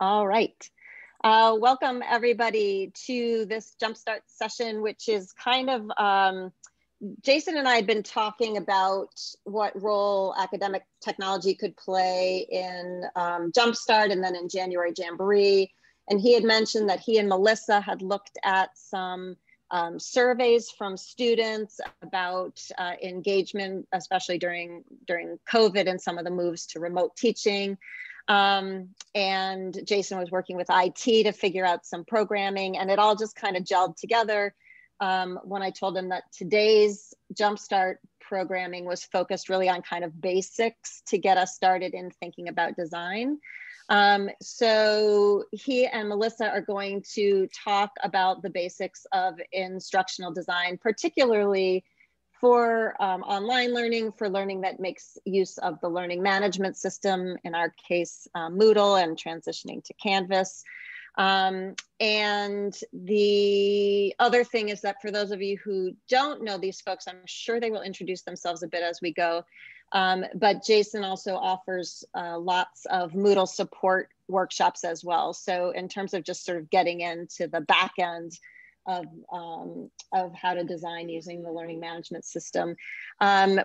All right. Uh, welcome everybody to this Jumpstart session, which is kind of, um, Jason and I had been talking about what role academic technology could play in um, Jumpstart and then in January Jamboree. And he had mentioned that he and Melissa had looked at some um, surveys from students about uh, engagement, especially during, during COVID and some of the moves to remote teaching. Um, and Jason was working with IT to figure out some programming and it all just kind of gelled together um, when I told him that today's Jumpstart programming was focused really on kind of basics to get us started in thinking about design. Um, so he and Melissa are going to talk about the basics of instructional design, particularly for um, online learning, for learning that makes use of the learning management system, in our case, uh, Moodle and transitioning to Canvas. Um, and the other thing is that for those of you who don't know these folks, I'm sure they will introduce themselves a bit as we go. Um, but Jason also offers uh, lots of Moodle support workshops as well. So in terms of just sort of getting into the back end of, um, of how to design using the learning management system. Um,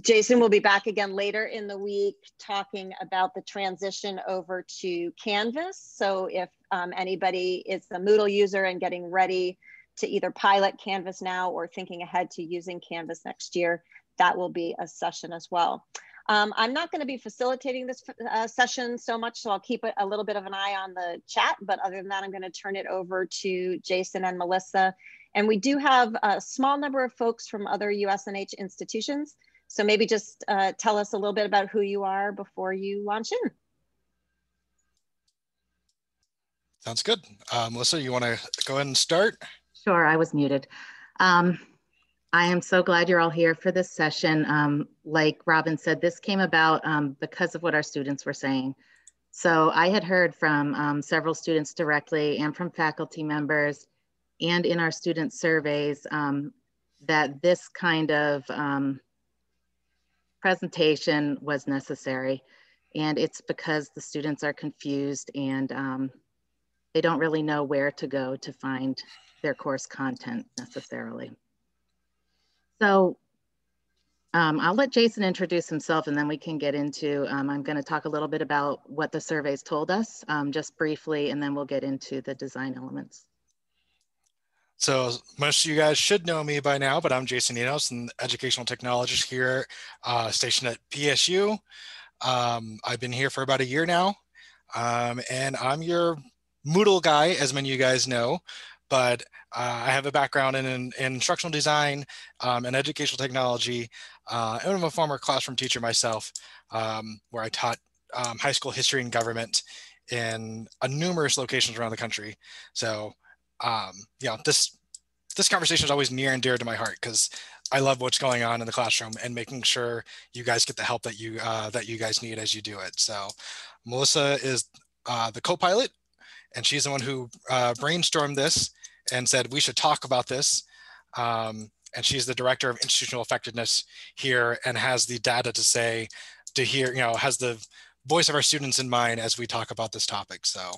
Jason will be back again later in the week talking about the transition over to Canvas. So if um, anybody is a Moodle user and getting ready to either pilot Canvas now or thinking ahead to using Canvas next year, that will be a session as well. Um, I'm not going to be facilitating this uh, session so much, so I'll keep a little bit of an eye on the chat. But other than that, I'm going to turn it over to Jason and Melissa. And we do have a small number of folks from other USNH institutions. So maybe just uh, tell us a little bit about who you are before you launch in. Sounds good. Uh, Melissa, you want to go ahead and start? Sure, I was muted. Um, I am so glad you're all here for this session. Um, like Robin said, this came about um, because of what our students were saying. So I had heard from um, several students directly and from faculty members and in our student surveys um, that this kind of um, presentation was necessary. And it's because the students are confused and um, they don't really know where to go to find their course content necessarily. So um, I'll let Jason introduce himself and then we can get into, um, I'm gonna talk a little bit about what the surveys told us, um, just briefly, and then we'll get into the design elements. So most of you guys should know me by now, but I'm Jason Neenos, an educational technologist here uh, stationed at PSU. Um, I've been here for about a year now, um, and I'm your Moodle guy, as many of you guys know but uh, I have a background in, in, in instructional design um, and educational technology. Uh, and I'm a former classroom teacher myself, um, where I taught um, high school history and government in uh, numerous locations around the country. So, um, you know, this this conversation is always near and dear to my heart because I love what's going on in the classroom and making sure you guys get the help that you uh, that you guys need as you do it. So, Melissa is uh, the co-pilot and she's the one who uh, brainstormed this and said we should talk about this. Um, and she's the director of institutional effectiveness here and has the data to say to hear, you know, has the voice of our students in mind as we talk about this topic. So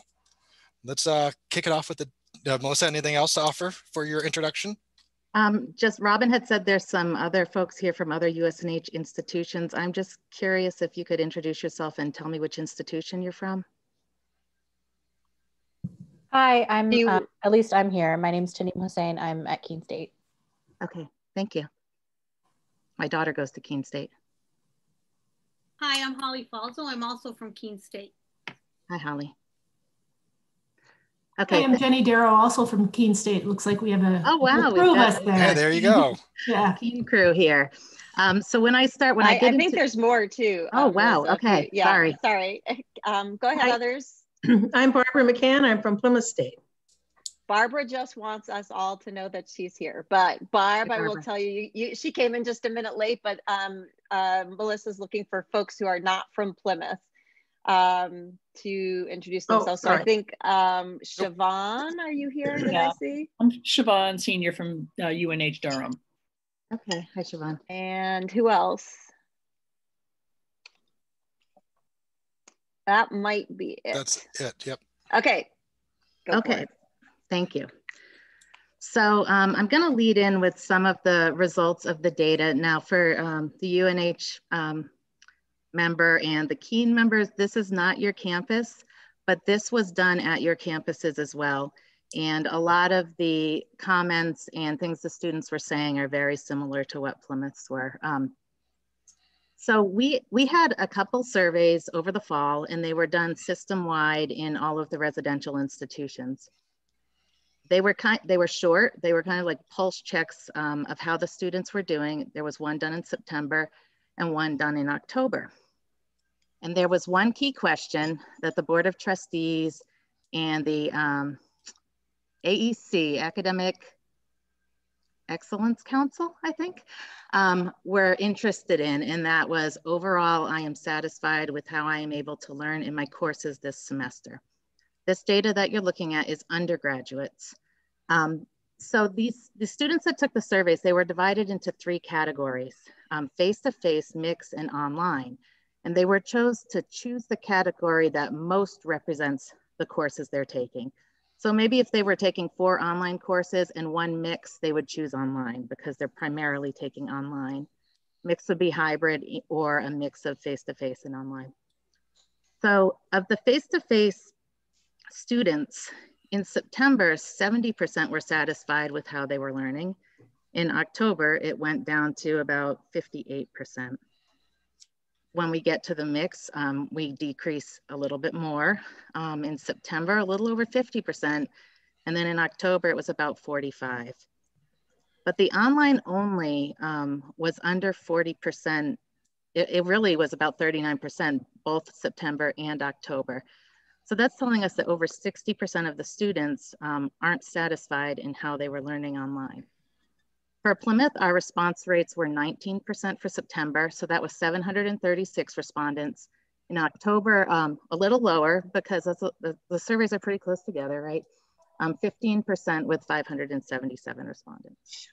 let's uh, kick it off with the, uh, Melissa, anything else to offer for your introduction? Um, just Robin had said there's some other folks here from other USNH institutions. I'm just curious if you could introduce yourself and tell me which institution you're from. Hi, I'm you, uh, at least I'm here. My name is Tanim Hussein. I'm at Keene State. Okay, thank you. My daughter goes to Keene State. Hi, I'm Holly Falzo. I'm also from Keene State. Hi, Holly. Okay. Hi, I'm Jenny Darrow, also from Keene State. Looks like we have a oh wow, crew of us there. Yeah, there you go. yeah, Keene crew here. Um, so when I start, when I, I get, I think there's more too. Oh um, wow. Okay. Yeah. Sorry. Sorry. Um, go ahead, Hi. others. I'm Barbara McCann. I'm from Plymouth State. Barbara just wants us all to know that she's here. But Barb, I will tell you, you, you, she came in just a minute late, but um, uh, Melissa's looking for folks who are not from Plymouth um, to introduce oh, themselves. Oh, so I think um, Siobhan, are you here? Did yeah. I see? I'm Siobhan Senior from uh, UNH Durham. Okay, hi Siobhan. And who else? That might be it. That's it. Yep. Okay. Go okay. Thank you. So um, I'm going to lead in with some of the results of the data. Now for um, the UNH um, member and the Keene members, this is not your campus, but this was done at your campuses as well. And a lot of the comments and things the students were saying are very similar to what Plymouth's were. So we, we had a couple surveys over the fall and they were done system-wide in all of the residential institutions. They were kind, they were short. They were kind of like pulse checks um, of how the students were doing. There was one done in September and one done in October. And there was one key question that the Board of Trustees and the um, AEC, Academic Excellence Council, I think, um, were interested in, and that was overall, I am satisfied with how I am able to learn in my courses this semester. This data that you're looking at is undergraduates. Um, so these the students that took the surveys, they were divided into three categories, um, face-to-face, -face, mix, and online. And they were chose to choose the category that most represents the courses they're taking. So maybe if they were taking four online courses and one mix, they would choose online because they're primarily taking online. Mix would be hybrid or a mix of face-to-face -face and online. So of the face-to-face -face students, in September, 70% were satisfied with how they were learning. In October, it went down to about 58% when we get to the mix, um, we decrease a little bit more. Um, in September, a little over 50%. And then in October, it was about 45. But the online only um, was under 40%. It, it really was about 39%, both September and October. So that's telling us that over 60% of the students um, aren't satisfied in how they were learning online. For Plymouth, our response rates were 19% for September, so that was 736 respondents. In October, um, a little lower because a, the, the, surveys are pretty close together, right? 15% um, with 577 respondents.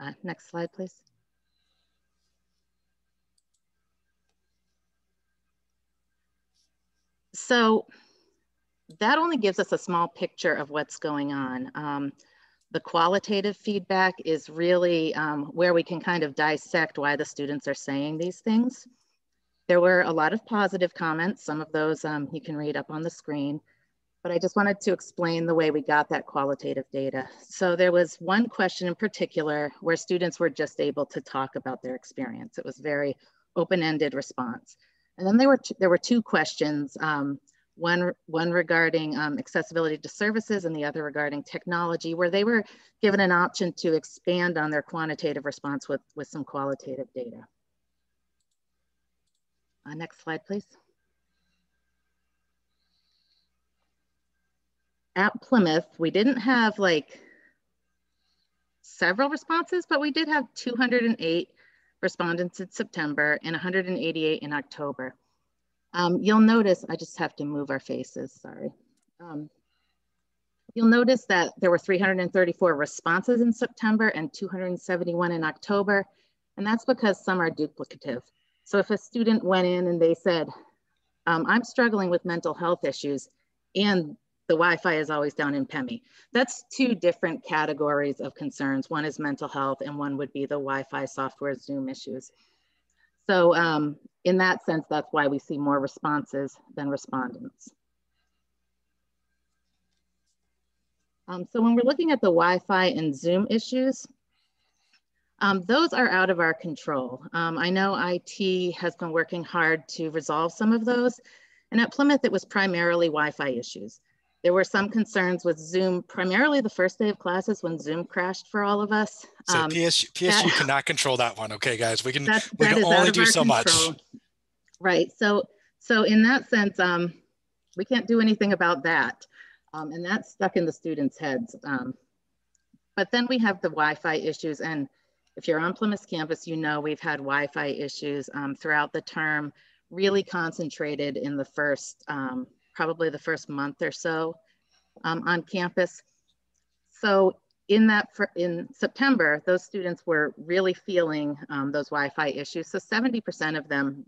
Uh, next slide, please. So that only gives us a small picture of what's going on. Um, the qualitative feedback is really um, where we can kind of dissect why the students are saying these things. There were a lot of positive comments. Some of those um, you can read up on the screen, but I just wanted to explain the way we got that qualitative data. So there was one question in particular where students were just able to talk about their experience. It was very open-ended response. And then there were, there were two questions um, one, one regarding um, accessibility to services and the other regarding technology, where they were given an option to expand on their quantitative response with, with some qualitative data. Uh, next slide, please. At Plymouth, we didn't have like several responses, but we did have 208 respondents in September and 188 in October. Um, you'll notice, I just have to move our faces, sorry. Um, you'll notice that there were 334 responses in September and 271 in October, and that's because some are duplicative. So if a student went in and they said, um, I'm struggling with mental health issues and the Wi-Fi is always down in PEMI. That's two different categories of concerns. One is mental health and one would be the Wi-Fi software Zoom issues. So um, in that sense, that's why we see more responses than respondents. Um, so when we're looking at the Wi-Fi and Zoom issues, um, those are out of our control. Um, I know IT has been working hard to resolve some of those. And at Plymouth, it was primarily Wi-Fi issues. There were some concerns with Zoom, primarily the first day of classes when Zoom crashed for all of us. So um, PSU, PSU that, cannot control that one. Okay, guys, we can that, we can only do so control. much. Right. So so in that sense, um, we can't do anything about that, um, and that's stuck in the students' heads. Um, but then we have the Wi-Fi issues, and if you're on Plymouth campus, you know we've had Wi-Fi issues um, throughout the term, really concentrated in the first um, probably the first month or so um, on campus. So in that, in September, those students were really feeling um, those Wi-Fi issues. So 70% of them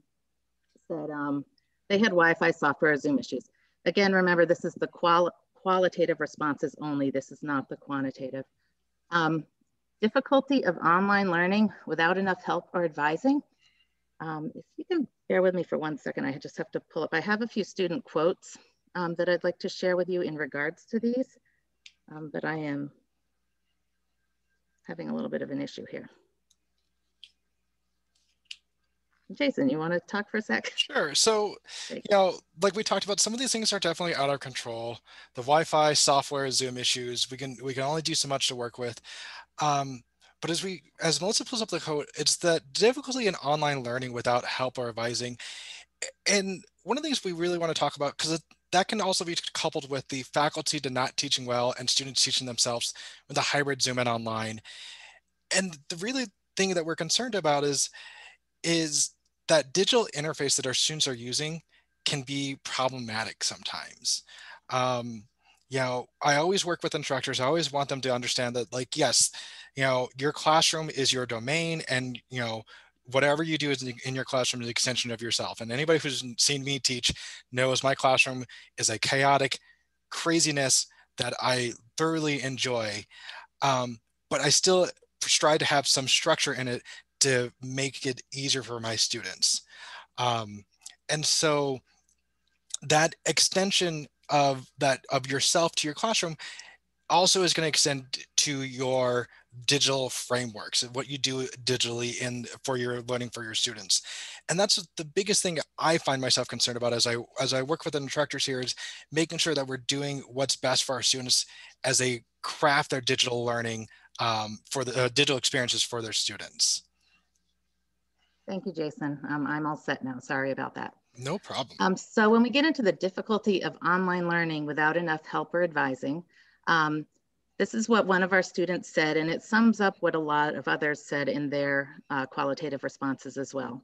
said um, they had Wi-Fi software or Zoom issues. Again, remember this is the qual qualitative responses only. This is not the quantitative. Um, difficulty of online learning without enough help or advising. Um, if you can bear with me for one second, I just have to pull up. I have a few student quotes um, that I'd like to share with you in regards to these, um, but I am having a little bit of an issue here. Jason, you want to talk for a sec? Sure. So, you know, like we talked about, some of these things are definitely out of control. The Wi-Fi software, Zoom issues, we can we can only do so much to work with. Um, but as we as Melissa pulls up the code, it's the difficulty in online learning without help or advising. And one of the things we really want to talk about, because that can also be coupled with the faculty to not teaching well and students teaching themselves with a hybrid Zoom and online. And the really thing that we're concerned about is is that digital interface that our students are using can be problematic sometimes. Um, you know, I always work with instructors. I always want them to understand that, like, yes, you know, your classroom is your domain, and you know, whatever you do is in your classroom is an extension of yourself. And anybody who's seen me teach knows my classroom is a chaotic craziness that I thoroughly enjoy. Um, but I still strive to have some structure in it to make it easier for my students. Um, and so that extension of that of yourself to your classroom also is going to extend to your digital frameworks what you do digitally in for your learning for your students and that's the biggest thing i find myself concerned about as i as i work with the instructors here is making sure that we're doing what's best for our students as they craft their digital learning um, for the uh, digital experiences for their students Thank you, Jason. Um, I'm all set now. Sorry about that. No problem. Um, so when we get into the difficulty of online learning without enough help or advising, um, this is what one of our students said, and it sums up what a lot of others said in their uh, qualitative responses as well.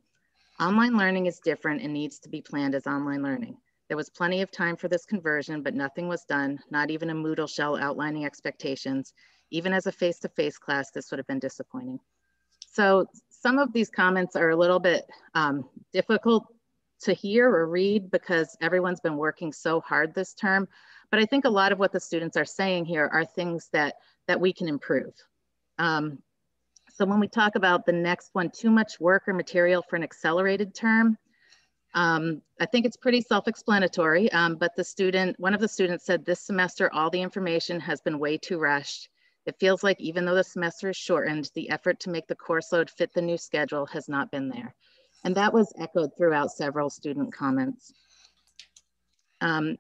Online learning is different and needs to be planned as online learning. There was plenty of time for this conversion, but nothing was done, not even a Moodle shell outlining expectations. Even as a face-to-face -face class, this would have been disappointing. So some of these comments are a little bit um, difficult to hear or read because everyone's been working so hard this term. But I think a lot of what the students are saying here are things that, that we can improve. Um, so when we talk about the next one, too much work or material for an accelerated term, um, I think it's pretty self-explanatory, um, but the student, one of the students said this semester, all the information has been way too rushed. It feels like even though the semester is shortened, the effort to make the course load fit the new schedule has not been there. And that was echoed throughout several student comments. Um,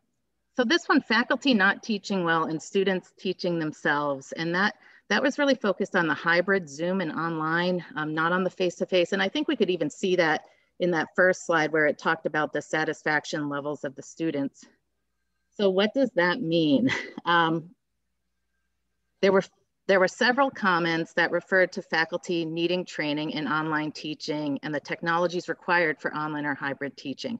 so this one, faculty not teaching well and students teaching themselves. And that, that was really focused on the hybrid Zoom and online, um, not on the face-to-face. -face. And I think we could even see that in that first slide where it talked about the satisfaction levels of the students. So what does that mean? Um, there were, there were several comments that referred to faculty needing training in online teaching and the technologies required for online or hybrid teaching.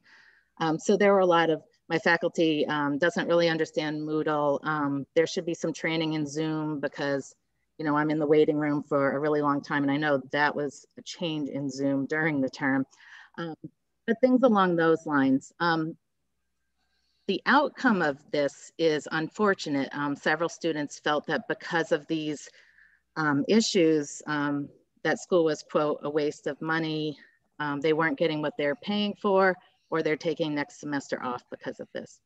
Um, so there were a lot of, my faculty um, doesn't really understand Moodle. Um, there should be some training in Zoom because, you know, I'm in the waiting room for a really long time and I know that was a change in Zoom during the term. Um, but things along those lines. Um, the outcome of this is unfortunate. Um, several students felt that because of these um, issues, um, that school was, quote, a waste of money. Um, they weren't getting what they're paying for, or they're taking next semester off because of this.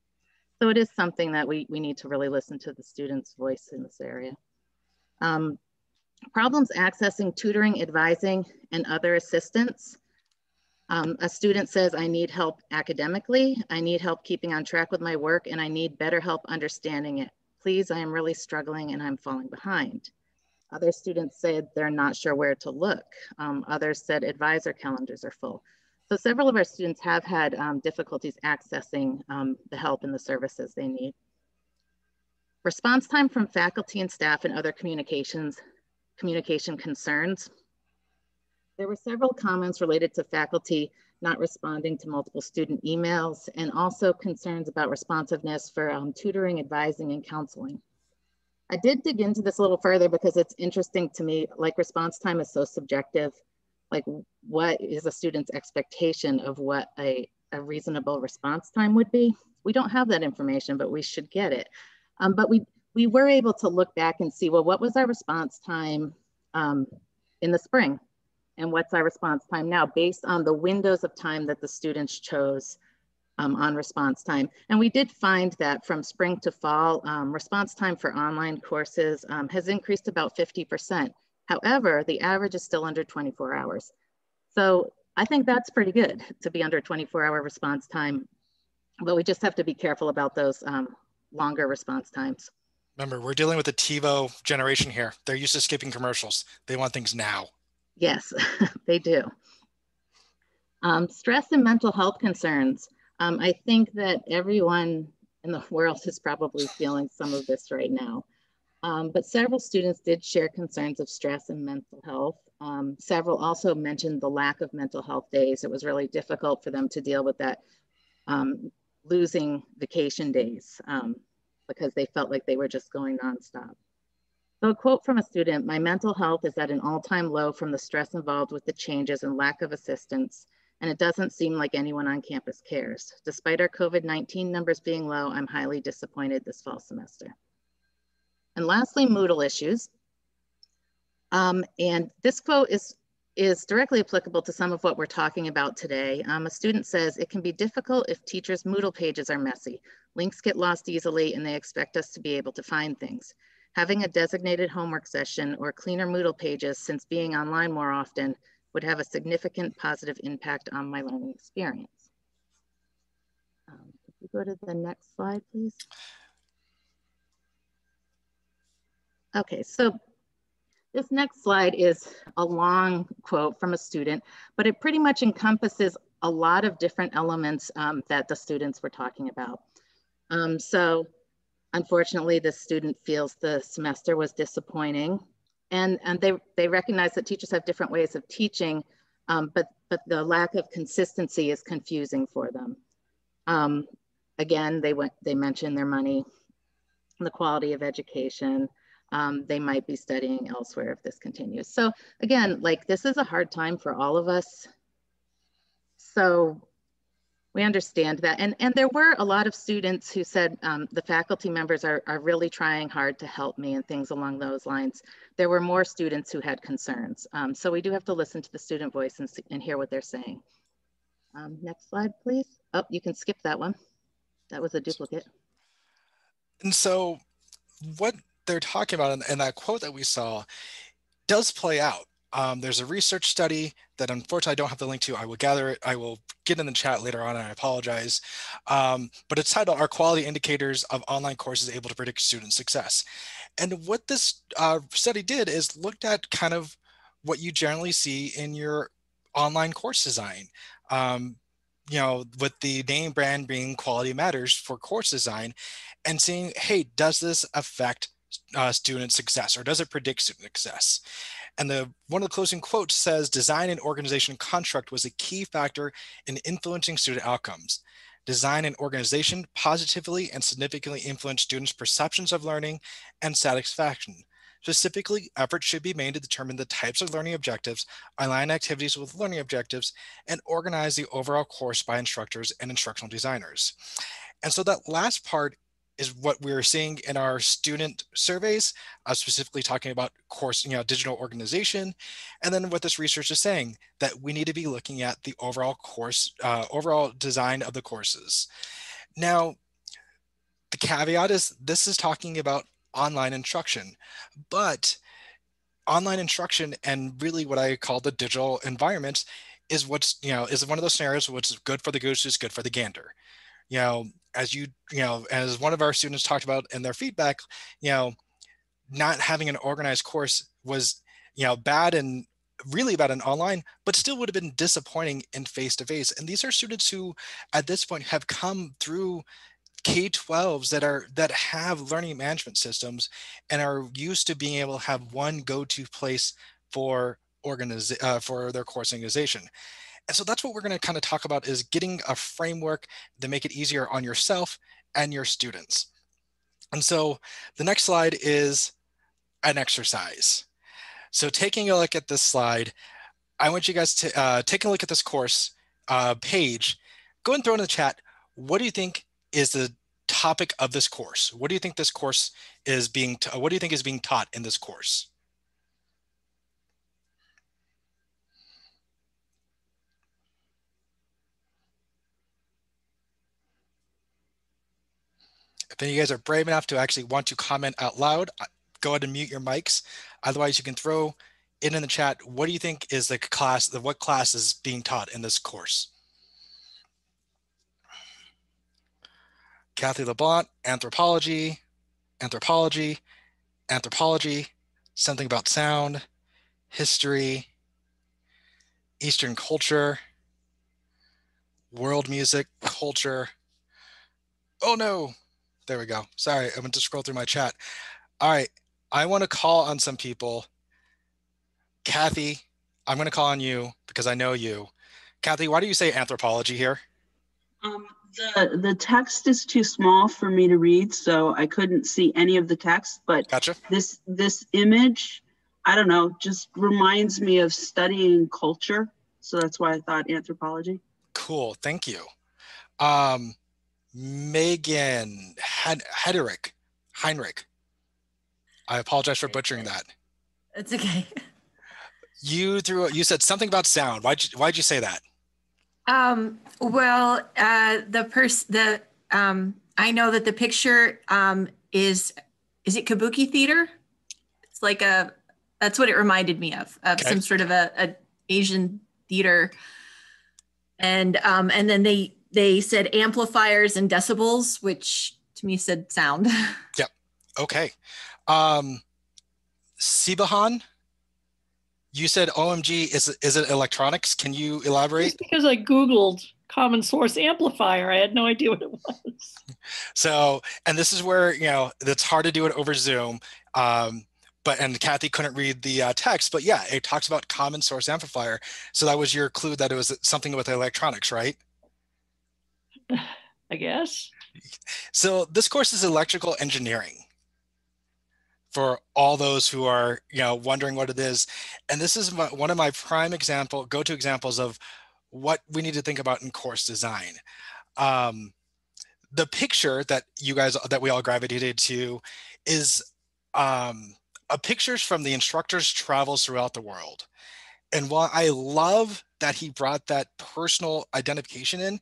So it is something that we, we need to really listen to the students' voice in this area. Um, problems accessing tutoring, advising, and other assistance. Um, a student says, I need help academically, I need help keeping on track with my work, and I need better help understanding it. Please, I am really struggling and I'm falling behind. Other students said they're not sure where to look. Um, others said advisor calendars are full. So several of our students have had um, difficulties accessing um, the help and the services they need. Response time from faculty and staff and other communications, communication concerns. There were several comments related to faculty not responding to multiple student emails and also concerns about responsiveness for um, tutoring, advising, and counseling. I did dig into this a little further because it's interesting to me, like response time is so subjective. Like what is a student's expectation of what a, a reasonable response time would be. We don't have that information, but we should get it. Um, but we, we were able to look back and see, well, what was our response time um, in the spring? And what's our response time now based on the windows of time that the students chose um, on response time. And we did find that from spring to fall, um, response time for online courses um, has increased about 50%. However, the average is still under 24 hours. So I think that's pretty good to be under 24 hour response time, but we just have to be careful about those um, longer response times. Remember, we're dealing with the TiVo generation here. They're used to skipping commercials. They want things now. Yes, they do. Um, stress and mental health concerns. Um, I think that everyone in the world is probably feeling some of this right now. Um, but several students did share concerns of stress and mental health. Um, several also mentioned the lack of mental health days. It was really difficult for them to deal with that um, losing vacation days um, because they felt like they were just going nonstop. So a quote from a student, my mental health is at an all-time low from the stress involved with the changes and lack of assistance and it doesn't seem like anyone on campus cares. Despite our COVID-19 numbers being low, I'm highly disappointed this fall semester. And lastly, Moodle issues. Um, and this quote is, is directly applicable to some of what we're talking about today. Um, a student says, it can be difficult if teachers' Moodle pages are messy. Links get lost easily and they expect us to be able to find things. Having a designated homework session or cleaner Moodle pages since being online more often would have a significant positive impact on my learning experience. Um, if you go to the next slide, please. Okay, so this next slide is a long quote from a student, but it pretty much encompasses a lot of different elements um, that the students were talking about. Um, so unfortunately, the student feels the semester was disappointing and and they they recognize that teachers have different ways of teaching, um, but but the lack of consistency is confusing for them. Um, again, they went they mentioned their money, the quality of education. Um, they might be studying elsewhere if this continues. So again, like this is a hard time for all of us. So we understand that. And, and there were a lot of students who said um, the faculty members are, are really trying hard to help me and things along those lines. There were more students who had concerns. Um, so we do have to listen to the student voice and, and hear what they're saying. Um, next slide, please. Oh, you can skip that one. That was a duplicate. And so what they're talking about in, in that quote that we saw does play out. Um, there's a research study that unfortunately I don't have the link to. I will gather it. I will get in the chat later on. and I apologize. Um, but it's titled Are Quality Indicators of Online Courses Able to Predict Student Success? And what this uh, study did is looked at kind of what you generally see in your online course design. Um, you know, with the name brand being quality matters for course design and seeing, hey, does this affect uh, student success or does it predict student success? And the one of the closing quotes says, design and organization construct was a key factor in influencing student outcomes. Design and organization positively and significantly influence students' perceptions of learning and satisfaction. Specifically, efforts should be made to determine the types of learning objectives, align activities with learning objectives, and organize the overall course by instructors and instructional designers. And so that last part is what we're seeing in our student surveys, uh, specifically talking about course, you know, digital organization. And then what this research is saying that we need to be looking at the overall course, uh, overall design of the courses. Now, the caveat is this is talking about online instruction, but online instruction and really what I call the digital environment is what's, you know, is one of those scenarios what's good for the goose is good for the gander you know, as you, you know, as one of our students talked about in their feedback, you know, not having an organized course was, you know, bad and really bad in online, but still would have been disappointing in face-to-face. -face. And these are students who at this point have come through K-12s that are that have learning management systems and are used to being able to have one go-to place for organize uh, for their course organization. And so that's what we're going to kind of talk about is getting a framework to make it easier on yourself and your students. And so the next slide is an exercise. So taking a look at this slide, I want you guys to uh, take a look at this course uh, page, go and throw in the chat, what do you think is the topic of this course? What do you think this course is being, what do you think is being taught in this course? Of you guys are brave enough to actually want to comment out loud, uh, go ahead and mute your mics. Otherwise, you can throw it in the chat. What do you think is the class, the, what class is being taught in this course? Kathy LeBlanc, anthropology, anthropology, anthropology, something about sound, history, Eastern culture, world music, culture. Oh no, there we go. Sorry, I went to scroll through my chat. All right, I want to call on some people. Kathy, I'm going to call on you because I know you. Kathy, why do you say anthropology here? Um, the, the text is too small for me to read, so I couldn't see any of the text. But gotcha. this this image, I don't know, just reminds me of studying culture. So that's why I thought anthropology. Cool, thank you. Um, Megan Hederick, Heinrich. I apologize for butchering that. It's okay. You threw. You said something about sound. Why'd you, why'd you say that? Um, well, uh, the person, the um, I know that the picture um, is is it Kabuki theater? It's like a that's what it reminded me of of okay. some sort of a, a Asian theater, and um, and then they they said amplifiers and decibels, which to me said sound. Yep. Okay. Um, Siobhan, you said OMG is is it electronics? Can you elaborate? Just because I googled common source amplifier, I had no idea what it was. So, and this is where you know it's hard to do it over Zoom. Um, but and Kathy couldn't read the uh, text, but yeah, it talks about common source amplifier. So that was your clue that it was something with electronics, right? I guess. So this course is electrical engineering for all those who are you know wondering what it is. And this is my, one of my prime example go-to examples of what we need to think about in course design. Um, the picture that you guys that we all gravitated to is um, a pictures from the instructor's travels throughout the world. And while i love that he brought that personal identification in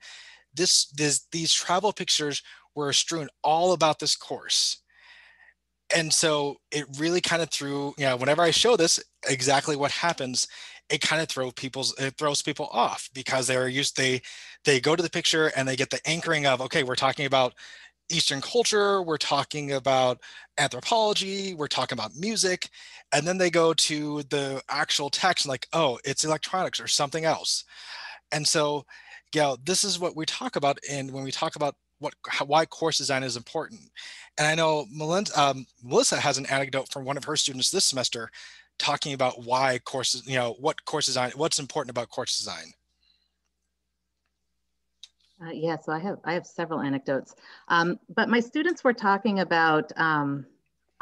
this, this these travel pictures were strewn all about this course. And so it really kind of threw you know whenever i show this exactly what happens it kind of throws people's it throws people off because they're used they they go to the picture and they get the anchoring of okay we're talking about eastern culture we're talking about anthropology we're talking about music and then they go to the actual text and like oh it's electronics or something else. And so yeah this is what we talk about in when we talk about what why course design is important. And I know Melinda, um, Melissa has an anecdote from one of her students this semester talking about why courses, you know, what course design, what's important about course design. Uh, yeah, so I have I have several anecdotes, um, but my students were talking about um,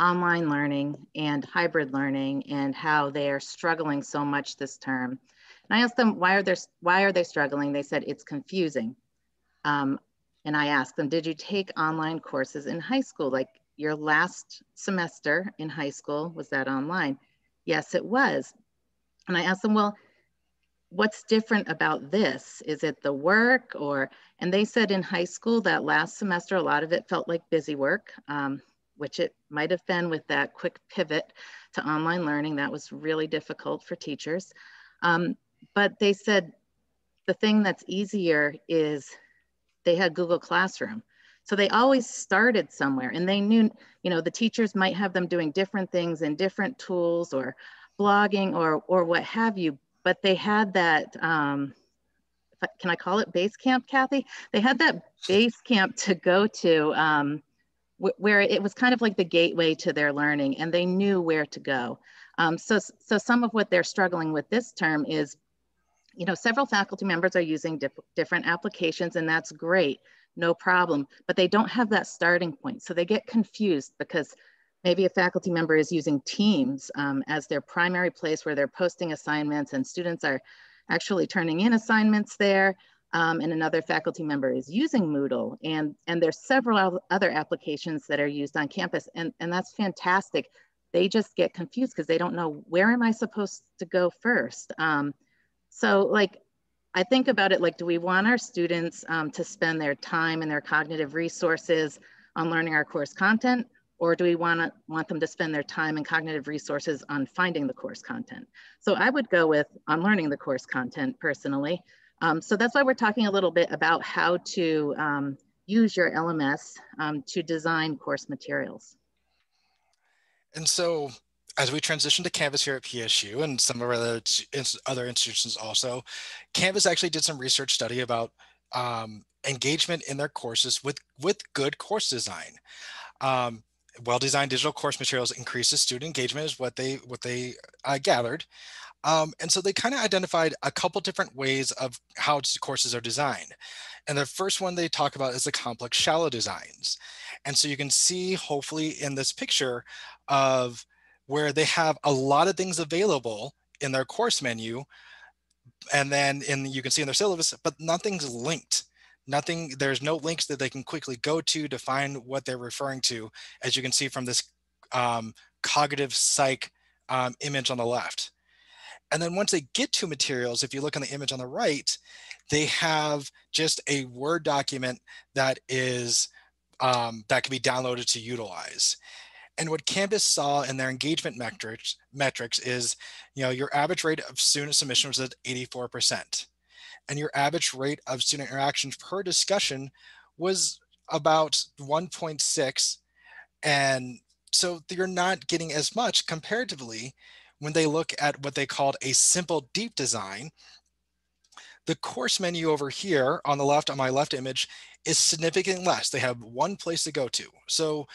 online learning and hybrid learning and how they are struggling so much this term. And I asked them why are they why are they struggling? They said it's confusing. Um, and I asked them, did you take online courses in high school? Like your last semester in high school, was that online? Yes, it was. And I asked them, well, what's different about this? Is it the work or, and they said in high school that last semester, a lot of it felt like busy work, um, which it might have been with that quick pivot to online learning. That was really difficult for teachers. Um, but they said the thing that's easier is they had Google Classroom. So they always started somewhere and they knew, you know, the teachers might have them doing different things in different tools or blogging or, or what have you, but they had that, um, can I call it base camp, Kathy? They had that base camp to go to um, where it was kind of like the gateway to their learning and they knew where to go. Um, so, so some of what they're struggling with this term is you know, several faculty members are using dif different applications and that's great, no problem, but they don't have that starting point. So they get confused because maybe a faculty member is using Teams um, as their primary place where they're posting assignments and students are actually turning in assignments there. um, and another faculty member is using Moodle. And, and there's several other applications that are used on campus and, and that's fantastic. They just get confused because they don't know where am I supposed to go first. Um, so like, I think about it like, do we want our students um, to spend their time and their cognitive resources on learning our course content or do we want to want them to spend their time and cognitive resources on finding the course content? So I would go with on learning the course content personally. Um, so that's why we're talking a little bit about how to um, use your LMS um, to design course materials. And so as we transition to Canvas here at PSU and some of our other, other institutions also, Canvas actually did some research study about um, engagement in their courses with, with good course design. Um, well-designed digital course materials increases student engagement is what they what they uh, gathered. Um, and so they kind of identified a couple different ways of how courses are designed. And the first one they talk about is the complex shallow designs. And so you can see hopefully in this picture of where they have a lot of things available in their course menu. And then in you can see in their syllabus, but nothing's linked nothing, there's no links that they can quickly go to to find what they're referring to, as you can see from this um, cognitive psych um, image on the left. And then once they get to materials, if you look on the image on the right, they have just a Word document that is um, that can be downloaded to utilize. And what Canvas saw in their engagement metrics metrics is, you know, your average rate of student submission was at 84% and your average rate of student interactions per discussion was about 1.6 and so you're not getting as much comparatively when they look at what they called a simple deep design. The course menu over here on the left on my left image is significantly less. They have one place to go to. So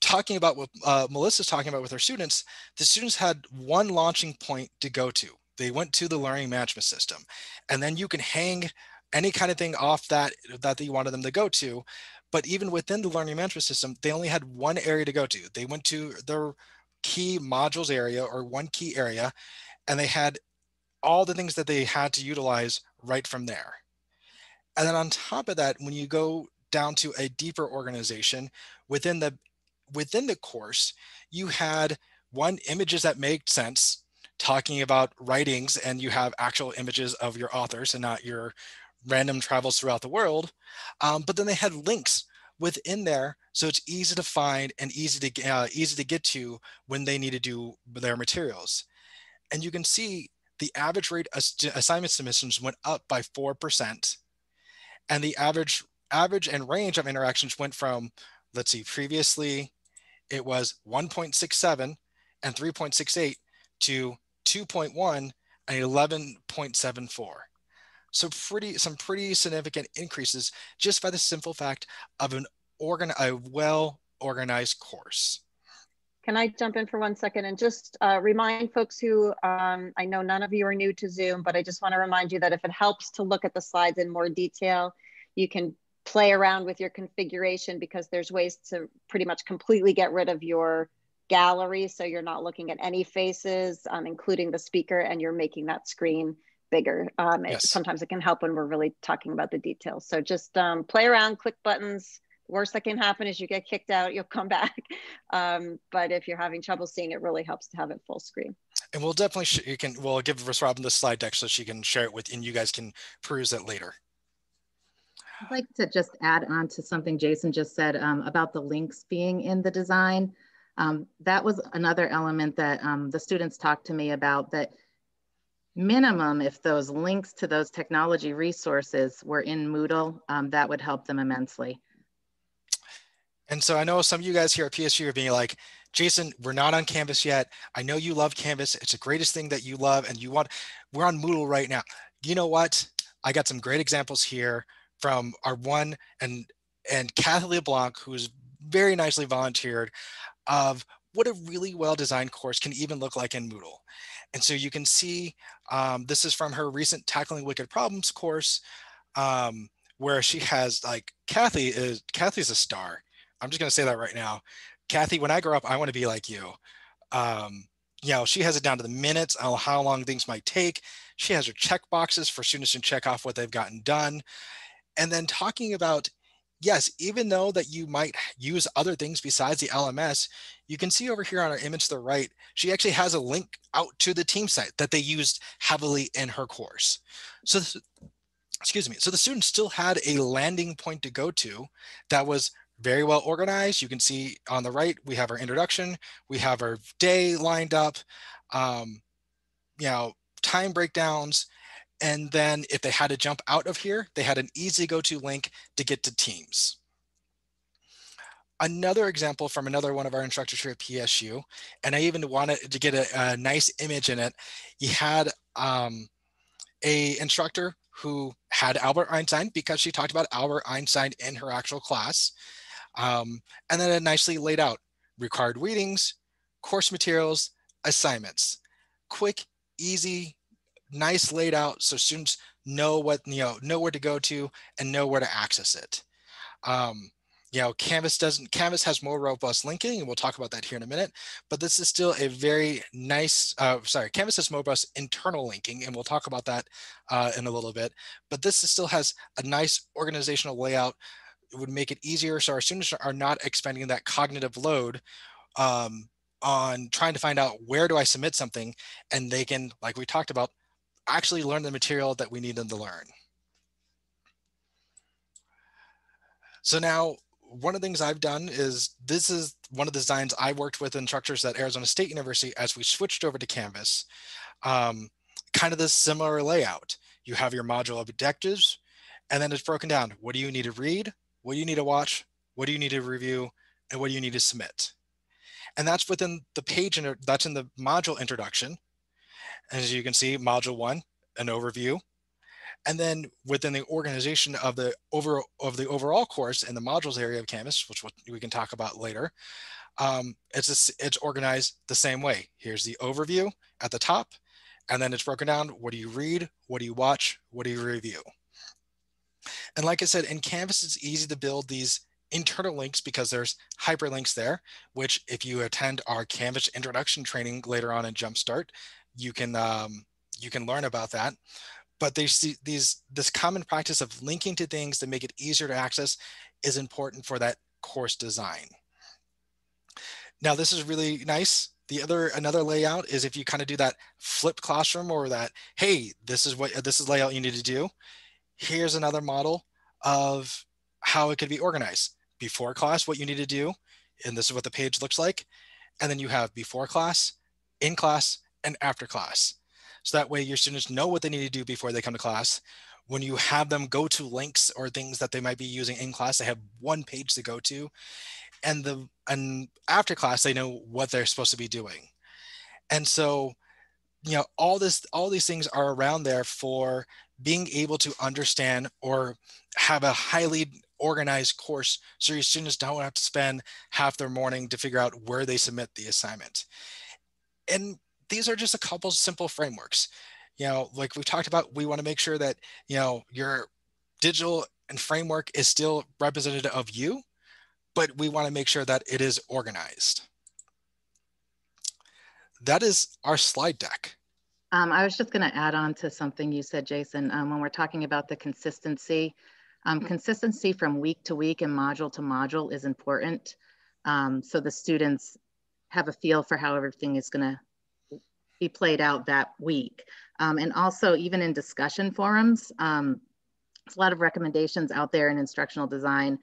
talking about what uh, melissa's talking about with her students the students had one launching point to go to. They went to the learning management system. And then you can hang any kind of thing off that that you wanted them to go to. But even within the learning management system they only had one area to go to. They went to their key modules area or one key area and they had all the things that they had to utilize right from there. And then on top of that when you go down to a deeper organization within the within the course you had one images that make sense talking about writings and you have actual images of your authors and not your random travels throughout the world. Um, but then they had links within there so it's easy to find and easy to uh, easy to get to when they need to do their materials and you can see the average rate of assignment submissions went up by 4% and the average average and range of interactions went from let's see previously it was 1.67 and 3.68 to 2.1 and 11.74. So pretty some pretty significant increases just by the simple fact of an organ a well organized course. Can I jump in for one second and just uh, remind folks who, um, I know none of you are new to Zoom, but I just wanna remind you that if it helps to look at the slides in more detail, you can play around with your configuration because there's ways to pretty much completely get rid of your gallery so you're not looking at any faces, um, including the speaker, and you're making that screen bigger. Um, yes. it, sometimes it can help when we're really talking about the details. So just um, play around, click buttons. worst that can happen is you get kicked out, you'll come back. Um, but if you're having trouble seeing it, really helps to have it full screen. And we'll definitely, you can, we'll give Robin the slide deck so she can share it with, and you guys can peruse it later. I'd like to just add on to something Jason just said um, about the links being in the design. Um, that was another element that um, the students talked to me about that minimum, if those links to those technology resources were in Moodle, um, that would help them immensely. And so I know some of you guys here at PSU are being like, Jason, we're not on Canvas yet. I know you love Canvas. It's the greatest thing that you love and you want, we're on Moodle right now. You know what? I got some great examples here from our one and and Kathy LeBlanc, who's very nicely volunteered of what a really well-designed course can even look like in Moodle. And so you can see, um, this is from her recent Tackling Wicked Problems course, um, where she has like, Kathy is, Kathy's a star. I'm just gonna say that right now. Kathy, when I grow up, I wanna be like you. Um, you know, she has it down to the minutes on how long things might take. She has her check boxes for students to check off what they've gotten done. And then talking about, yes, even though that you might use other things besides the LMS, you can see over here on our image to the right, she actually has a link out to the team site that they used heavily in her course. So, excuse me, so the students still had a landing point to go to that was very well organized. You can see on the right, we have our introduction, we have our day lined up, um, you know, time breakdowns. And then if they had to jump out of here, they had an easy go-to link to get to Teams. Another example from another one of our instructors here at PSU, and I even wanted to get a, a nice image in it. He had um, a instructor who had Albert Einstein because she talked about Albert Einstein in her actual class. Um, and then it nicely laid out required readings, course materials, assignments. Quick, easy, nice laid out so students know what, you know, know where to go to and know where to access it. Um, you know, Canvas doesn't, Canvas has more robust linking, and we'll talk about that here in a minute, but this is still a very nice, uh, sorry, Canvas has more robust internal linking, and we'll talk about that uh, in a little bit, but this still has a nice organizational layout it would make it easier so our students are not expending that cognitive load um, on trying to find out where do I submit something and they can, like we talked about, actually learn the material that we need them to learn. So now one of the things I've done is this is one of the designs I worked with instructors at Arizona State University as we switched over to Canvas. Um, kind of this similar layout. You have your module objectives, and then it's broken down. What do you need to read? what do you need to watch, what do you need to review, and what do you need to submit. And that's within the page, that's in the module introduction. As you can see, module one, an overview. And then within the organization of the over of the overall course in the modules area of Canvas, which we can talk about later, um, it's a, it's organized the same way. Here's the overview at the top, and then it's broken down. What do you read? What do you watch? What do you review? And like I said, in Canvas, it's easy to build these internal links because there's hyperlinks there, which if you attend our Canvas introduction training later on in Jumpstart, you can um, you can learn about that. But these these this common practice of linking to things to make it easier to access is important for that course design. Now this is really nice. The other another layout is if you kind of do that flipped classroom or that, hey, this is what this is layout you need to do here's another model of how it could be organized. Before class, what you need to do, and this is what the page looks like. And then you have before class, in class, and after class. So that way your students know what they need to do before they come to class. When you have them go to links or things that they might be using in class, they have one page to go to. And the and after class, they know what they're supposed to be doing. And so, you know, all this, all these things are around there for being able to understand or have a highly organized course so your students don't have to spend half their morning to figure out where they submit the assignment. And these are just a couple simple frameworks. You know, like we talked about, we want to make sure that, you know, your digital and framework is still representative of you, but we want to make sure that it is organized. That is our slide deck. Um, I was just going to add on to something you said, Jason, um, when we're talking about the consistency. Um, consistency from week to week and module to module is important. Um, so the students have a feel for how everything is going to be played out that week. Um, and also even in discussion forums, um, there's a lot of recommendations out there in instructional design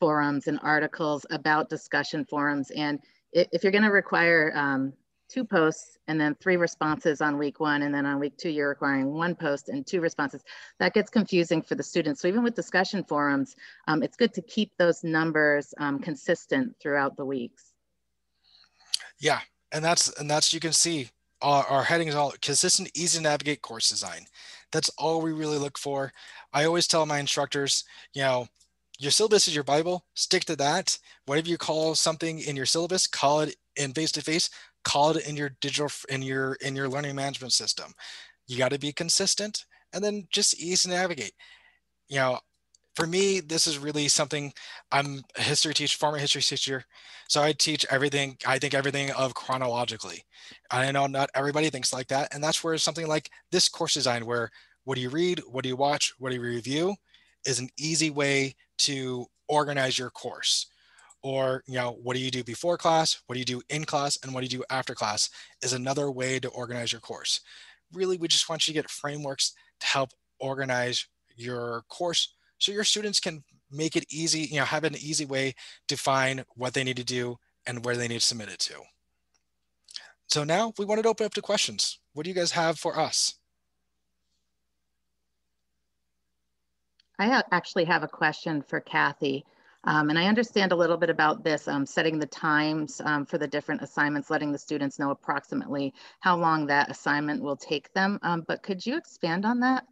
forums and articles about discussion forums. And if you're going to require two posts and then three responses on week one. And then on week two, you're requiring one post and two responses. That gets confusing for the students. So even with discussion forums, um, it's good to keep those numbers um, consistent throughout the weeks. Yeah, and that's, and that's, you can see our, our heading is all consistent, easy to navigate course design. That's all we really look for. I always tell my instructors, you know, your syllabus is your Bible, stick to that. Whatever you call something in your syllabus, call it in face-to-face, call it in your digital in your in your learning management system you got to be consistent and then just easy to navigate you know for me, this is really something I'm a history teacher, former history teacher. So I teach everything, I think everything of chronologically. I know not everybody thinks like that. And that's where something like this course design, where what do you read, what do you watch, what do you review, is an easy way to organize your course. Or, you know, what do you do before class, what do you do in class, and what do you do after class is another way to organize your course. Really, we just want you to get frameworks to help organize your course so your students can make it easy, you know, have an easy way to find what they need to do and where they need to submit it to. So now we wanted to open up to questions. What do you guys have for us? I actually have a question for Kathy. Um, and I understand a little bit about this, um, setting the times um, for the different assignments, letting the students know approximately how long that assignment will take them. Um, but could you expand on that?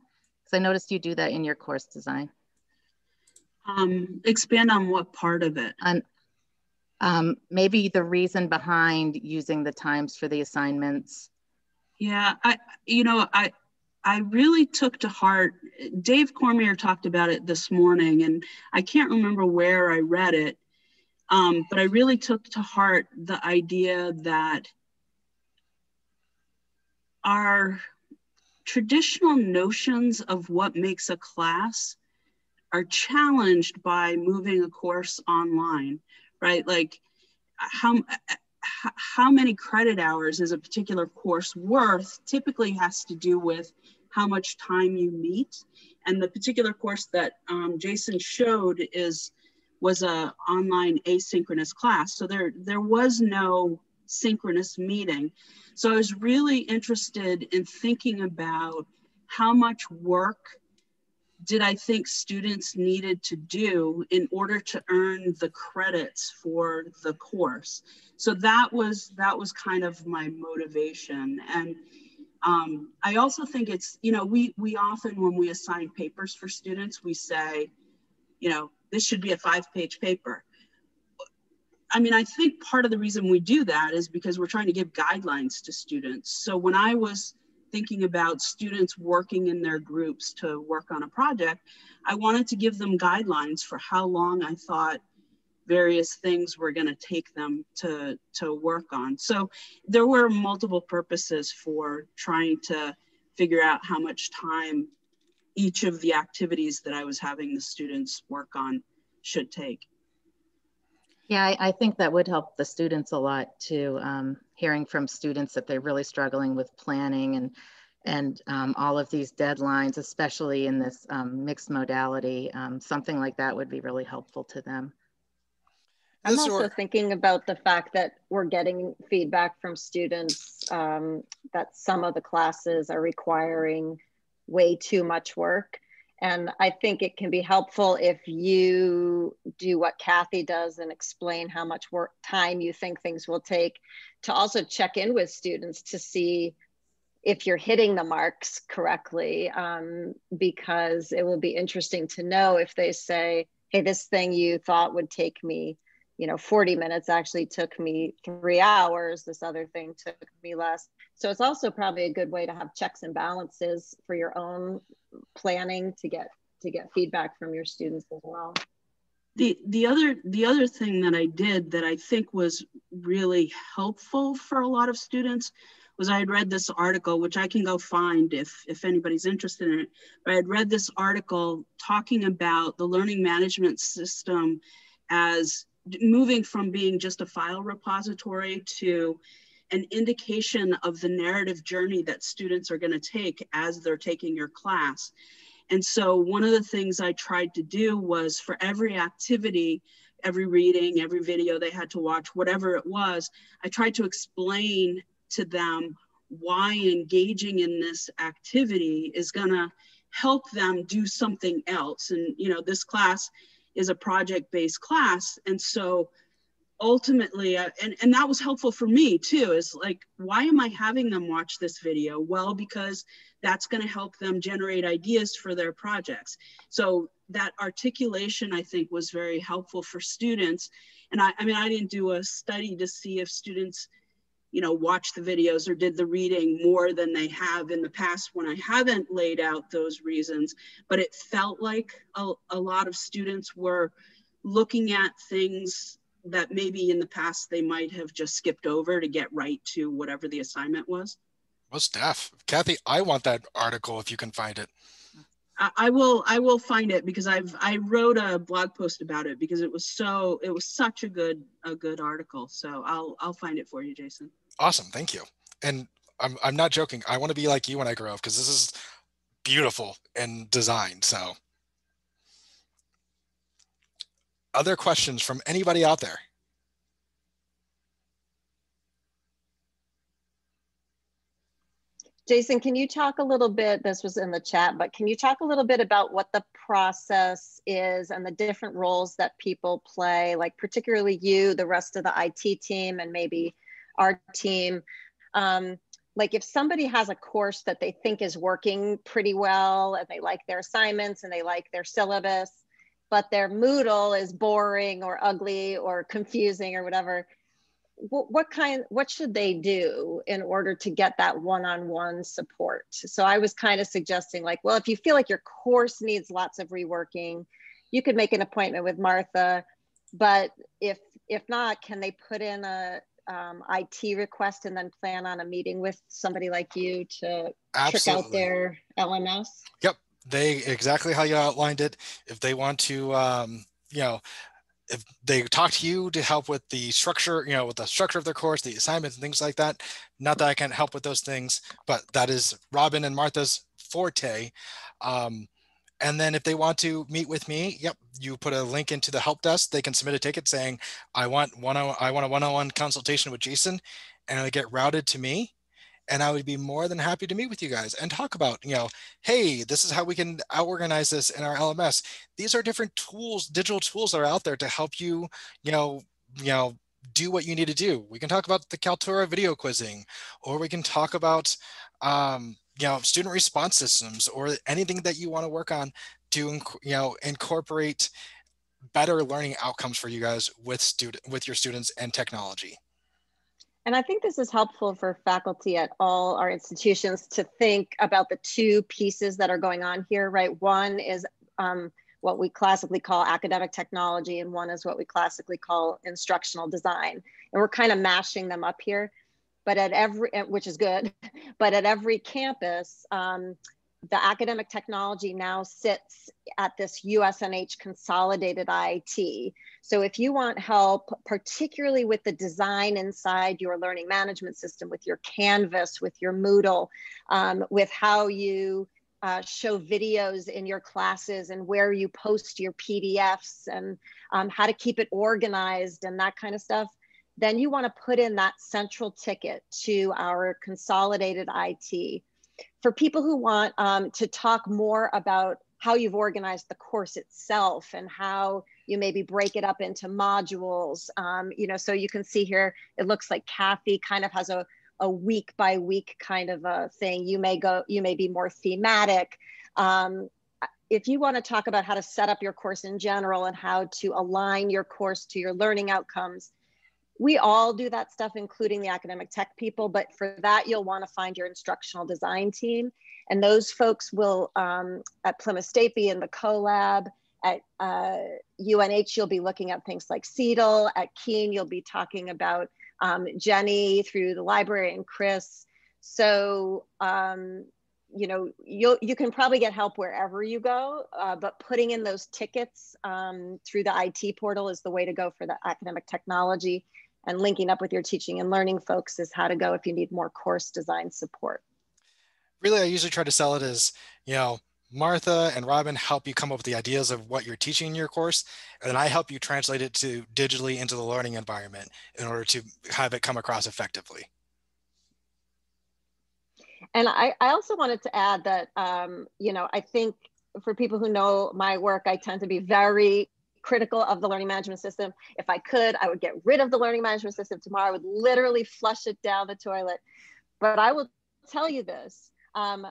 Because I noticed you do that in your course design. Um, expand on what part of it? On um, maybe the reason behind using the times for the assignments. Yeah, I, you know, I, I really took to heart. Dave Cormier talked about it this morning, and I can't remember where I read it, um, but I really took to heart the idea that our traditional notions of what makes a class are challenged by moving a course online, right? Like how, how many credit hours is a particular course worth typically has to do with how much time you meet. And the particular course that um, Jason showed is was a online asynchronous class. So there, there was no synchronous meeting. So I was really interested in thinking about how much work did I think students needed to do in order to earn the credits for the course. So that was that was kind of my motivation. And um, I also think it's, you know, we we often when we assign papers for students, we say, you know, this should be a five-page paper. I mean, I think part of the reason we do that is because we're trying to give guidelines to students. So when I was thinking about students working in their groups to work on a project, I wanted to give them guidelines for how long I thought various things were going to take them to, to work on. So there were multiple purposes for trying to figure out how much time each of the activities that I was having the students work on should take. Yeah, I, I think that would help the students a lot to Um, hearing from students that they're really struggling with planning and and um, all of these deadlines, especially in this um, mixed modality, um, something like that would be really helpful to them. I'm also thinking about the fact that we're getting feedback from students um, that some of the classes are requiring way too much work. And I think it can be helpful if you do what Kathy does and explain how much work time you think things will take to also check in with students to see if you're hitting the marks correctly, um, because it will be interesting to know if they say, hey, this thing you thought would take me, you know, 40 minutes actually took me three hours. This other thing took me less. So it's also probably a good way to have checks and balances for your own planning to get to get feedback from your students as well. The the other the other thing that I did that I think was really helpful for a lot of students was I had read this article, which I can go find if if anybody's interested in it. But I had read this article talking about the learning management system as moving from being just a file repository to an indication of the narrative journey that students are going to take as they're taking your class. And so one of the things I tried to do was for every activity, every reading, every video they had to watch, whatever it was, I tried to explain to them why engaging in this activity is going to help them do something else. And, you know, this class is a project based class. And so ultimately uh, and and that was helpful for me too is like why am i having them watch this video? Well because that's going to help them generate ideas for their projects. So that articulation i think was very helpful for students. And i, I mean i didn't do a study to see if students you know, watched the videos or did the reading more than they have in the past when I haven't laid out those reasons. But it felt like a, a lot of students were looking at things that maybe in the past they might have just skipped over to get right to whatever the assignment was. Well, staff, Kathy, I want that article if you can find it. I will I will find it because I've I wrote a blog post about it because it was so it was such a good a good article. So I'll I'll find it for you, Jason. Awesome, thank you. And I'm I'm not joking. I want to be like you when I grow up because this is beautiful and designed. So other questions from anybody out there? Jason, can you talk a little bit, this was in the chat, but can you talk a little bit about what the process is and the different roles that people play, like particularly you, the rest of the IT team, and maybe our team? Um, like if somebody has a course that they think is working pretty well and they like their assignments and they like their syllabus, but their Moodle is boring or ugly or confusing or whatever, what, what kind what should they do in order to get that one-on-one support so i was kind of suggesting like well if you feel like your course needs lots of reworking you could make an appointment with martha but if if not can they put in a um, IT request and then plan on a meeting with somebody like you to Absolutely. check out their LMS? Yep, they exactly how you outlined it. If they want to, um, you know, if they talk to you to help with the structure, you know, with the structure of their course, the assignments and things like that. Not that I can't help with those things, but that is Robin and Martha's forte. Um, and then if they want to meet with me, yep, you put a link into the help desk. They can submit a ticket saying, I want one, I want a one-on-one consultation with Jason and it'll get routed to me and I would be more than happy to meet with you guys and talk about, you know, hey, this is how we can organize this in our LMS. These are different tools, digital tools that are out there to help you, you know, you know, do what you need to do. We can talk about the Kaltura video quizzing, or we can talk about, um, you know, student response systems, or anything that you want to work on to, you know, incorporate better learning outcomes for you guys with student with your students and technology. And I think this is helpful for faculty at all our institutions to think about the two pieces that are going on here, right? One is um, what we classically call academic technology, and one is what we classically call instructional design. And we're kind of mashing them up here, but at every, which is good, but at every campus, um, the academic technology now sits at this USNH consolidated IT. So if you want help, particularly with the design inside your learning management system, with your Canvas, with your Moodle, um, with how you uh, show videos in your classes and where you post your PDFs and um, how to keep it organized and that kind of stuff, then you want to put in that central ticket to our consolidated IT for people who want um, to talk more about how you've organized the course itself and how you maybe break it up into modules. Um, you know, so you can see here, it looks like Kathy kind of has a, a week by week kind of a thing. You may go, you may be more thematic. Um, if you want to talk about how to set up your course in general and how to align your course to your learning outcomes, we all do that stuff, including the academic tech people, but for that, you'll wanna find your instructional design team. And those folks will, um, at Plymouth State, be in the CoLab. At uh, UNH, you'll be looking at things like CETL. At Keene, you'll be talking about um, Jenny through the library and Chris. So, um, you know, you you can probably get help wherever you go, uh, but putting in those tickets um, through the IT portal is the way to go for the academic technology and linking up with your teaching and learning folks is how to go if you need more course design support. Really, I usually try to sell it as, you know, Martha and Robin help you come up with the ideas of what you're teaching in your course, and then I help you translate it to digitally into the learning environment in order to have it come across effectively. And I, I also wanted to add that, um, you know, I think for people who know my work, I tend to be very critical of the learning management system. If I could, I would get rid of the learning management system tomorrow. I would literally flush it down the toilet. But I will tell you this, um,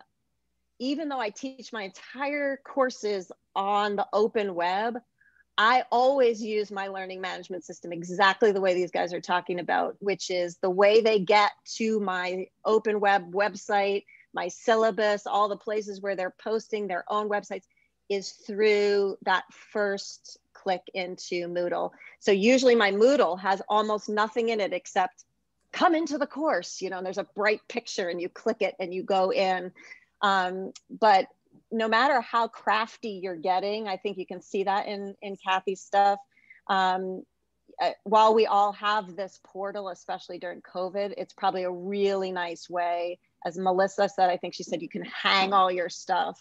even though I teach my entire courses on the open web, I always use my learning management system exactly the way these guys are talking about, which is the way they get to my open web website, my syllabus, all the places where they're posting their own websites is through that first click into Moodle. So usually my Moodle has almost nothing in it except come into the course, you know, and there's a bright picture and you click it and you go in. Um, but no matter how crafty you're getting, I think you can see that in, in Kathy's stuff. Um, uh, while we all have this portal, especially during COVID, it's probably a really nice way. As Melissa said, I think she said you can hang all your stuff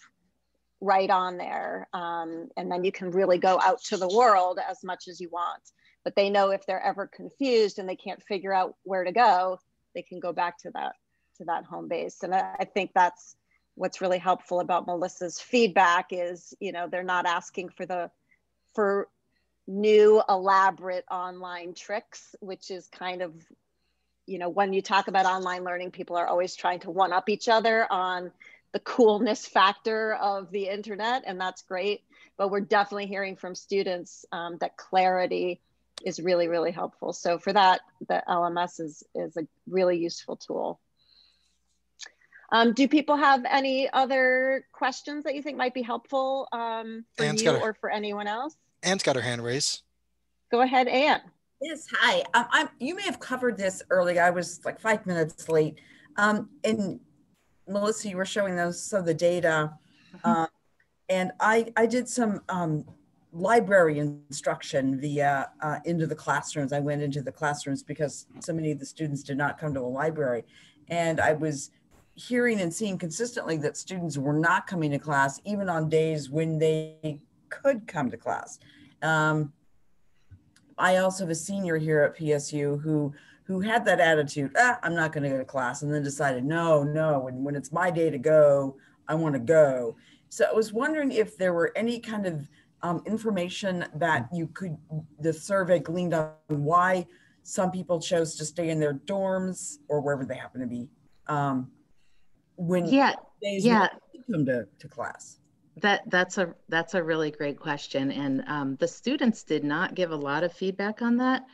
right on there. Um, and then you can really go out to the world as much as you want. But they know if they're ever confused and they can't figure out where to go, they can go back to that to that home base. And I, I think that's what's really helpful about Melissa's feedback is, you know, they're not asking for the for new elaborate online tricks, which is kind of, you know, when you talk about online learning, people are always trying to one up each other on the coolness factor of the internet, and that's great. But we're definitely hearing from students um, that clarity is really, really helpful. So for that, the LMS is, is a really useful tool. Um, do people have any other questions that you think might be helpful um, for Anne's you or for anyone else? Anne's got her hand raised. Go ahead, Anne. Yes, hi. Um, I'm, you may have covered this earlier. I was like five minutes late. Um, and Melissa, you were showing those some of the data. Uh, and I, I did some um, library instruction via uh, into the classrooms. I went into the classrooms because so many of the students did not come to a library. And I was hearing and seeing consistently that students were not coming to class even on days when they could come to class. Um, I also have a senior here at PSU who who had that attitude, ah, I'm not going to go to class, and then decided, no, no, when, when it's my day to go, I want to go. So I was wondering if there were any kind of um, information that you could, the survey gleaned on why some people chose to stay in their dorms or wherever they happen to be. Um, when yeah yeah come to, to class that that's a that's a really great question and um, the students did not give a lot of feedback on that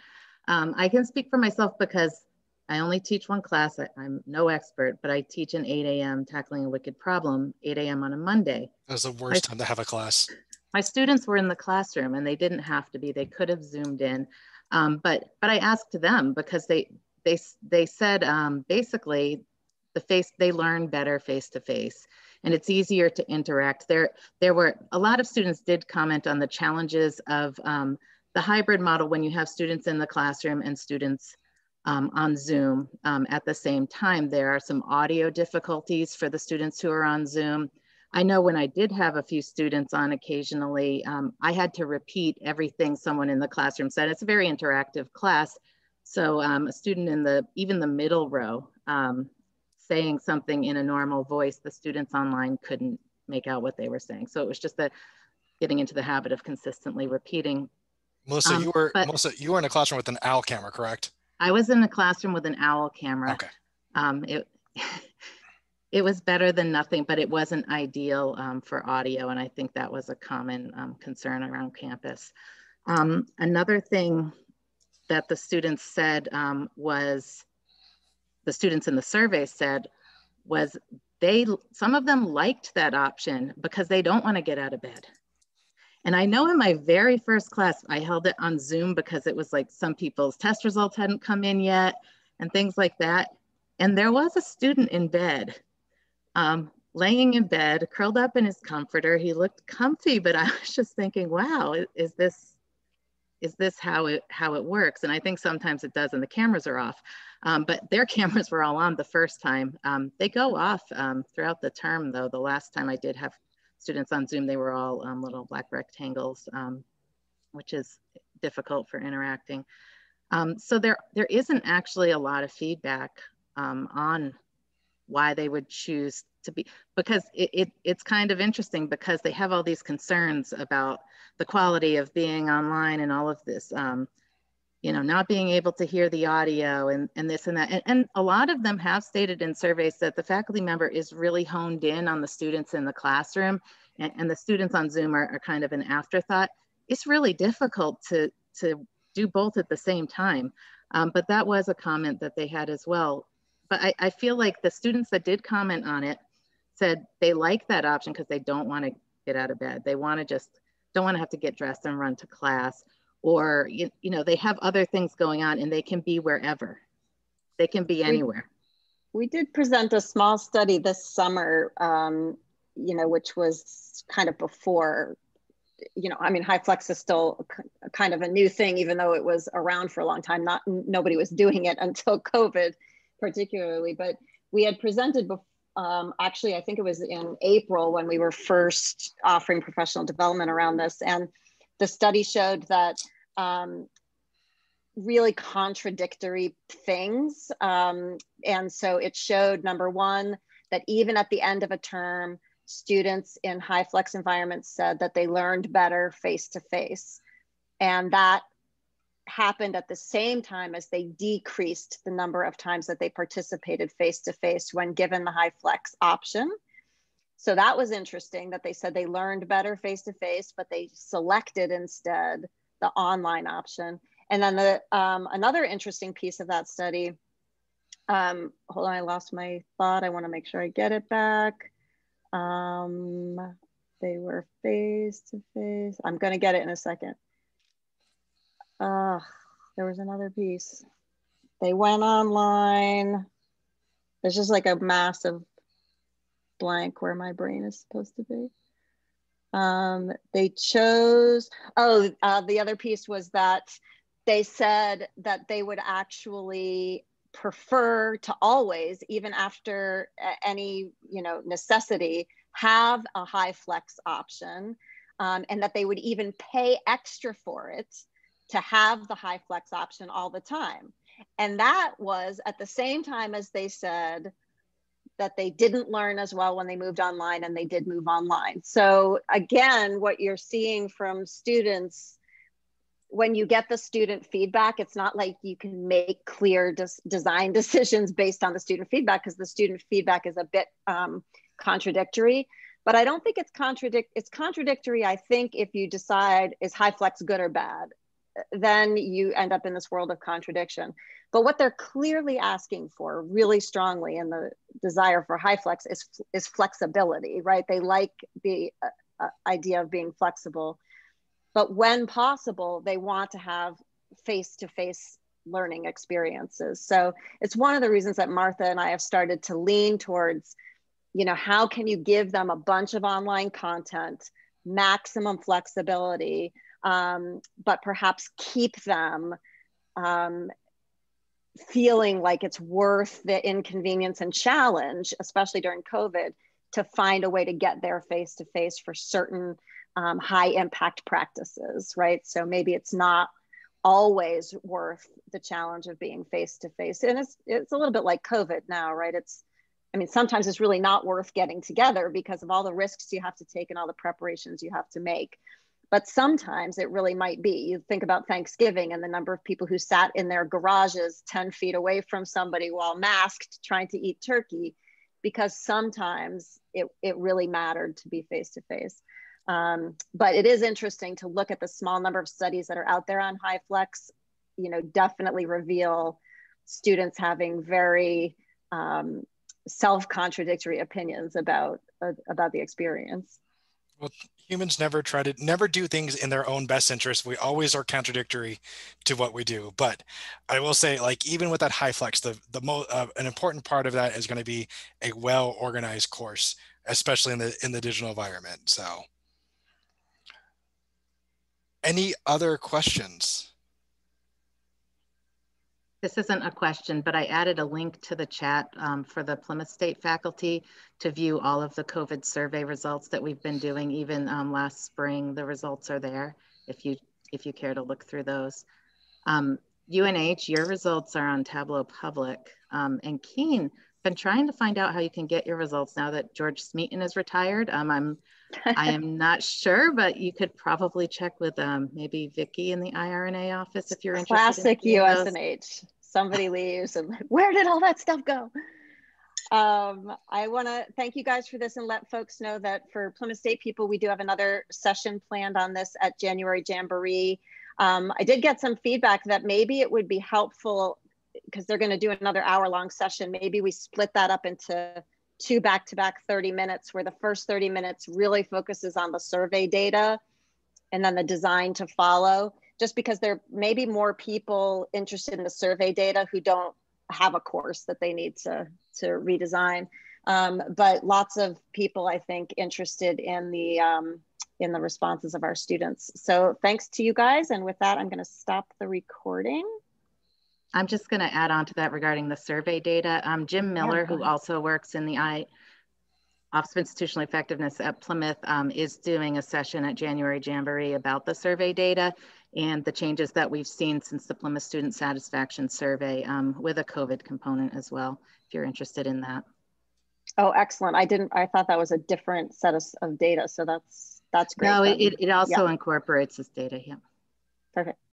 um, i can speak for myself because i only teach one class. I, am no expert but i teach an 8 a.m tackling a wicked problem 8 a.m on a monday. That's the worst time to have a class. My students were in the classroom and they didn't have to be. They could have zoomed in. Um, but but i asked them because they they they said um, basically the face they learn better face to face and it's easier to interact. There there were a lot of students did comment on the challenges of um, the hybrid model when you have students in the classroom and students um, on zoom um, at the same time there are some audio difficulties for the students who are on zoom i know when i did have a few students on occasionally um, i had to repeat everything someone in the classroom said it's a very interactive class so um, a student in the even the middle row um, saying something in a normal voice, the students online couldn't make out what they were saying. So it was just that getting into the habit of consistently repeating. Melissa, um, you were but, Melissa, you were in a classroom with an owl camera, correct? I was in a classroom with an owl camera. Okay. Um, it it was better than nothing, but it wasn't ideal um, for audio, and I think that was a common um, concern around campus. Um, another thing that the students said um, was the students in the survey said was they some of them liked that option because they don't want to get out of bed and i know in my very first class i held it on zoom because it was like some people's test results hadn't come in yet and things like that and there was a student in bed um, laying in bed curled up in his comforter he looked comfy but i was just thinking wow is this is this how it how it works and i think sometimes it does and the cameras are off um, but their cameras were all on the first time. Um, they go off um, throughout the term though. The last time I did have students on Zoom, they were all um, little black rectangles, um, which is difficult for interacting. Um, so there, there isn't actually a lot of feedback on why they would choose to be, because it, it, it's kind of interesting because they have all these concerns about the quality of being online and all of this. Um, you know, not being able to hear the audio and, and this and that. And, and a lot of them have stated in surveys that the faculty member is really honed in on the students in the classroom and, and the students on Zoom are, are kind of an afterthought. it's really difficult to, to do both at the same time. Um, but that was a comment that they had as well. But I, I feel like the students that did comment on it said they like that option because they don't want to get out of bed. They want to just don't want to have to get dressed and run to class or you, you know they have other things going on and they can be wherever. They can be anywhere. We, we did present a small study this summer um, you know which was kind of before you know i mean HyFlex is still kind of a new thing even though it was around for a long time. Not nobody was doing it until covid particularly but we had presented before um, actually, I think it was in April when we were first offering professional development around this. And the study showed that um, really contradictory things. Um, and so it showed number one, that even at the end of a term, students in HyFlex environments said that they learned better face to face. And that happened at the same time as they decreased the number of times that they participated face to face when given the HyFlex option. So that was interesting that they said they learned better face to face, but they selected instead the online option. And then the um, another interesting piece of that study. Um, hold on, I lost my thought. I want to make sure I get it back. Um, they were face to face. I'm going to get it in a second. Uh, there was another piece. They went online. There's just like a massive blank where my brain is supposed to be. Um, they chose, oh, uh, the other piece was that they said that they would actually prefer to always, even after any, you know, necessity, have a HyFlex option um, and that they would even pay extra for it to have the HyFlex option all the time. And that was at the same time as they said that they didn't learn as well when they moved online and they did move online. So again, what you're seeing from students when you get the student feedback, it's not like you can make clear des design decisions based on the student feedback because the student feedback is a bit um, contradictory. But I don't think it's contradict. It's contradictory. I think if you decide is HyFlex good or bad, then you end up in this world of contradiction. But what they're clearly asking for really strongly in the desire for HyFlex is, is flexibility, right? They like the uh, uh, idea of being flexible. But when possible, they want to have face to face learning experiences. So it's one of the reasons that Martha and I have started to lean towards, you know, how can you give them a bunch of online content, maximum flexibility, um, but perhaps keep them um, feeling like it's worth the inconvenience and challenge, especially during COVID, to find a way to get there face to face for certain um, high impact practices, right? So maybe it's not always worth the challenge of being face to face. And it's, it's a little bit like COVID now, right? It's, I mean, sometimes it's really not worth getting together because of all the risks you have to take and all the preparations you have to make but sometimes it really might be. You think about Thanksgiving and the number of people who sat in their garages 10 feet away from somebody while masked trying to eat turkey, because sometimes it, it really mattered to be face to face. but it is interesting to look at the small number of studies that are out there on HyFlex, you know, definitely reveal students having very um, self-contradictory opinions about, uh, about the experience. Well, humans never try to never do things in their own best interest. We always are contradictory to what we do. But I will say, like even with that HyFlex the the most uh, an important part of that is going to be a well organized course, especially in the in the digital environment. So, any other questions? This isn't a question, but I added a link to the chat um, for the Plymouth State faculty to view all of the COVID survey results that we've been doing. Even um, last spring, the results are there if you if you care to look through those. Um, UNH, your results are on Tableau Public. Um, and Keene, been trying to find out how you can get your results now that George Smeaton is retired. Um, I'm I am not sure, but you could probably check with um, maybe Vicky in the IRNA office if you're interested. Classic in USNH somebody leaves and where did all that stuff go? Um, I want to thank you guys for this and let folks know that for Plymouth State people, we do have another session planned on this at January Jamboree. Um, I did get some feedback that maybe it would be helpful because they're going to do another hour long session. Maybe we split that up into two back to back 30 minutes, where the first 30 minutes really focuses on the survey data and then the design to follow, just because there may be more people interested in the survey data who don't have a course that they need to, to redesign. Um, but lots of people, I think, interested in the um, in the responses of our students. So thanks to you guys. And with that, I'm going to stop the recording. I'm just going to add on to that regarding the survey data. Um, Jim Miller, yeah, who also works in the I, Office of Institutional Effectiveness at Plymouth, um, is doing a session at January Jamboree about the survey data and the changes that we've seen since the Plymouth Student Satisfaction Survey um, with a COVID component as well, if you're interested in that. Oh, excellent. I didn't, I thought that was a different set of, of data. So that's, that's great. No, it, it also yeah. incorporates this data, yeah. Perfect.